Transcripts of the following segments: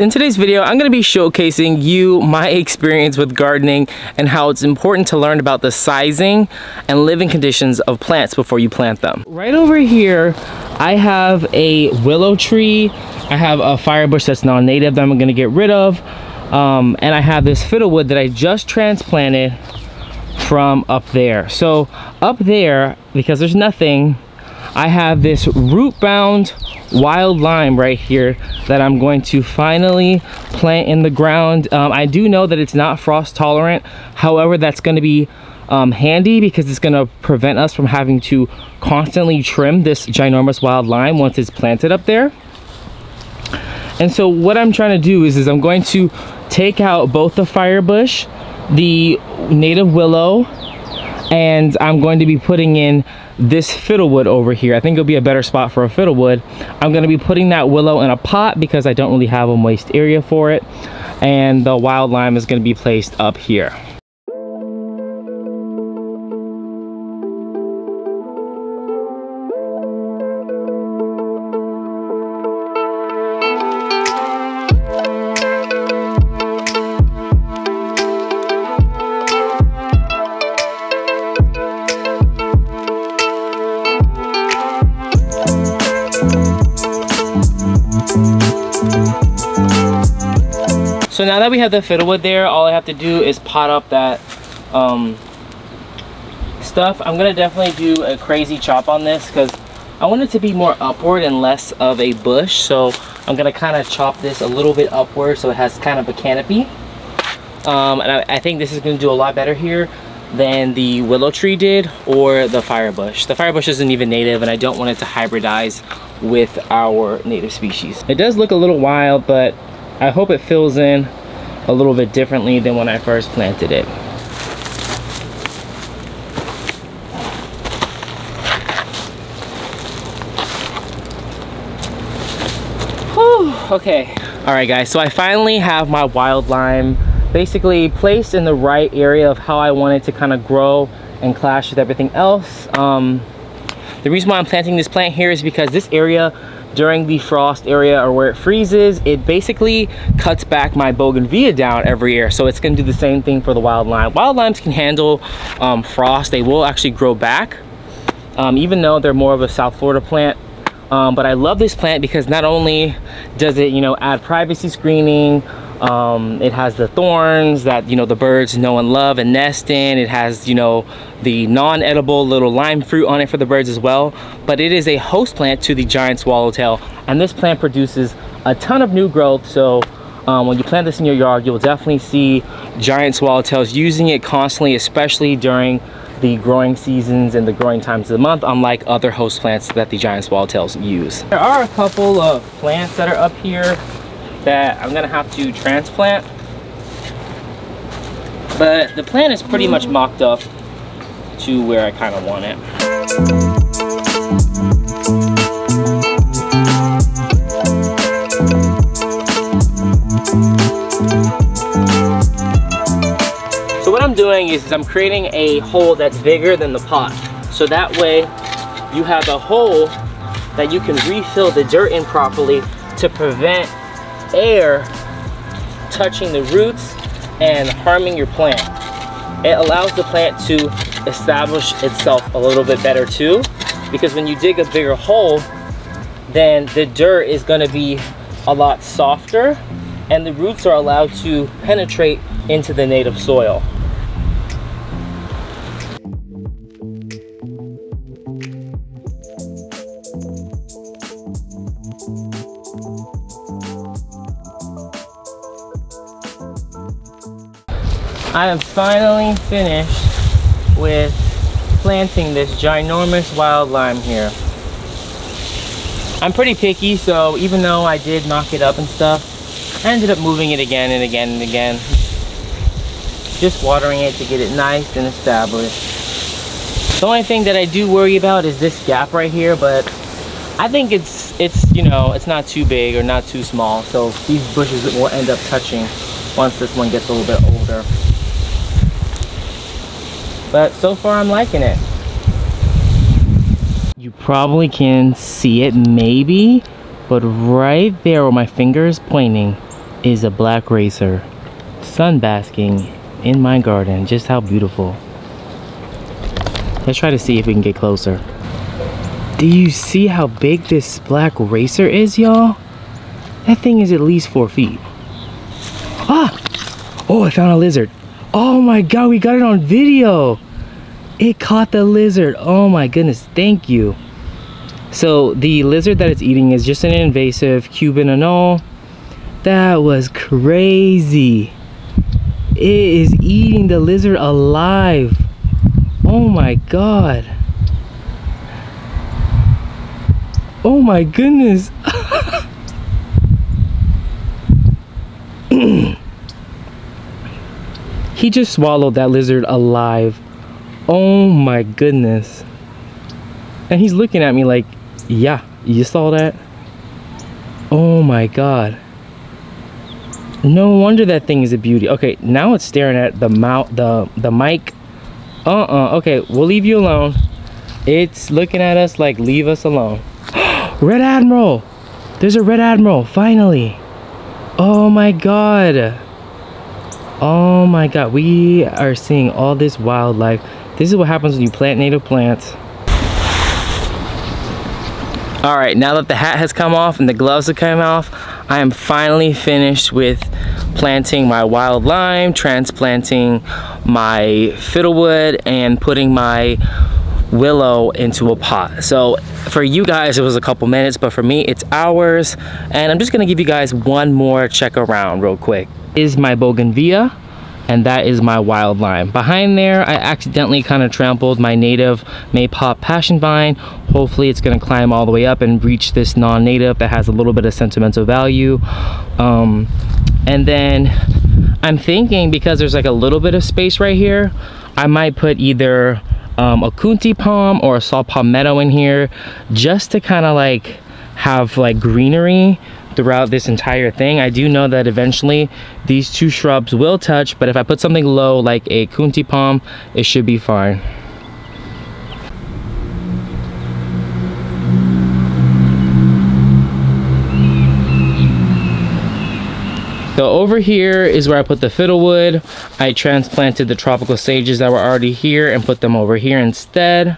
in today's video I'm going to be showcasing you my experience with gardening and how it's important to learn about the sizing and living conditions of plants before you plant them. Right over here I have a willow tree, I have a firebush that's non-native that I'm going to get rid of, um, and I have this fiddlewood that I just transplanted from up there. So up there, because there's nothing, I have this root bound wild lime right here that I'm going to finally plant in the ground. Um, I do know that it's not frost tolerant. However, that's going to be um, handy because it's going to prevent us from having to constantly trim this ginormous wild lime once it's planted up there. And so what I'm trying to do is, is I'm going to take out both the firebush, the native willow, and I'm going to be putting in this fiddlewood over here. I think it'll be a better spot for a fiddlewood. I'm gonna be putting that willow in a pot because I don't really have a moist area for it. And the wild lime is gonna be placed up here. Now that we have the fiddlewood there, all I have to do is pot up that um, stuff. I'm gonna definitely do a crazy chop on this because I want it to be more upward and less of a bush. So I'm gonna kind of chop this a little bit upward so it has kind of a canopy. Um, and I, I think this is gonna do a lot better here than the willow tree did or the firebush. The firebush isn't even native and I don't want it to hybridize with our native species. It does look a little wild, but I hope it fills in a little bit differently than when I first planted it. Whew, okay, all right guys, so I finally have my wild lime basically placed in the right area of how I want it to kind of grow and clash with everything else. Um, the reason why I'm planting this plant here is because this area during the frost area or where it freezes, it basically cuts back my bougainvillea down every year. So it's gonna do the same thing for the wild lime. Wild limes can handle um, frost. They will actually grow back, um, even though they're more of a South Florida plant. Um, but I love this plant because not only does it, you know, add privacy screening, um, it has the thorns that, you know, the birds know and love and nest in. It has, you know, the non-edible little lime fruit on it for the birds as well. But it is a host plant to the giant swallowtail. And this plant produces a ton of new growth. So um, when you plant this in your yard, you'll definitely see giant swallowtails using it constantly, especially during the growing seasons and the growing times of the month, unlike other host plants that the giant swallowtails use. There are a couple of plants that are up here that I'm gonna have to transplant. But the plant is pretty much mocked up to where I kind of want it. So what I'm doing is I'm creating a hole that's bigger than the pot. So that way you have a hole that you can refill the dirt in properly to prevent air touching the roots and harming your plant. It allows the plant to establish itself a little bit better too because when you dig a bigger hole then the dirt is going to be a lot softer and the roots are allowed to penetrate into the native soil. I am finally finished with planting this ginormous wild lime here. I'm pretty picky, so even though I did knock it up and stuff, I ended up moving it again and again and again. Just watering it to get it nice and established. The only thing that I do worry about is this gap right here, but I think it's, it's you know, it's not too big or not too small, so these bushes will end up touching once this one gets a little bit older. But so far I'm liking it. You probably can see it maybe, but right there where my finger is pointing, is a black racer sunbasking in my garden. Just how beautiful. Let's try to see if we can get closer. Do you see how big this black racer is, y'all? That thing is at least four feet. Ah! Oh, I found a lizard. Oh my god, we got it on video. It caught the lizard. Oh my goodness, thank you. So the lizard that it's eating is just an invasive Cuban anole. That was crazy. It is eating the lizard alive. Oh my god. Oh my goodness. He just swallowed that lizard alive. Oh my goodness. And he's looking at me like, yeah, you saw that? Oh my god. No wonder that thing is a beauty. Okay, now it's staring at the mouth, the the mic. Uh-uh. Okay, we'll leave you alone. It's looking at us like leave us alone. red Admiral. There's a red Admiral, finally. Oh my god. Oh my god, we are seeing all this wildlife. This is what happens when you plant native plants. All right, now that the hat has come off and the gloves have come off, I am finally finished with planting my wild lime, transplanting my fiddlewood, and putting my willow into a pot. So for you guys, it was a couple minutes, but for me, it's hours. And I'm just gonna give you guys one more check around real quick. Is my bougainvillea and that is my wild lime. Behind there, I accidentally kind of trampled my native Maypop passion vine. Hopefully it's gonna climb all the way up and reach this non-native that has a little bit of sentimental value. Um, and then I'm thinking because there's like a little bit of space right here, I might put either um, a coontie palm or a saw palmetto in here just to kind of like have like greenery throughout this entire thing. I do know that eventually these two shrubs will touch, but if I put something low like a coontie palm, it should be fine. So over here is where I put the fiddlewood. I transplanted the tropical sages that were already here and put them over here instead.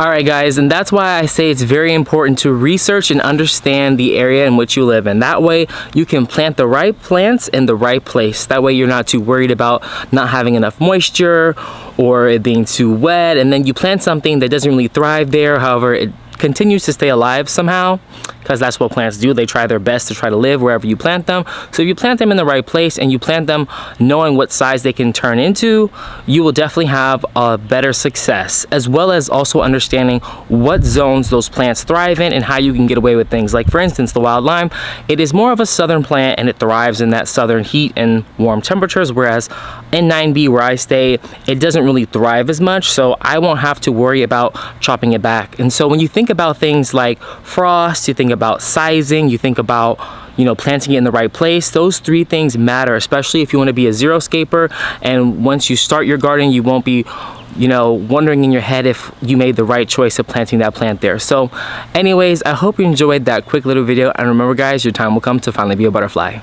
Alright guys, and that's why I say it's very important to research and understand the area in which you live in. That way you can plant the right plants in the right place. That way you're not too worried about not having enough moisture or it being too wet and then you plant something that doesn't really thrive there. However, it continues to stay alive somehow because that's what plants do. They try their best to try to live wherever you plant them. So if you plant them in the right place and you plant them knowing what size they can turn into, you will definitely have a better success as well as also understanding what zones those plants thrive in and how you can get away with things. Like for instance, the wild lime, it is more of a southern plant and it thrives in that southern heat and warm temperatures, whereas in 9B where I stay, it doesn't really thrive as much. So I won't have to worry about chopping it back. And so when you think about things like frost, you think about sizing, you think about you know, planting it in the right place. Those three things matter, especially if you want to be a xeriscaper. And once you start your garden, you won't be, you know, wondering in your head if you made the right choice of planting that plant there. So anyways, I hope you enjoyed that quick little video. And remember guys, your time will come to finally be a butterfly.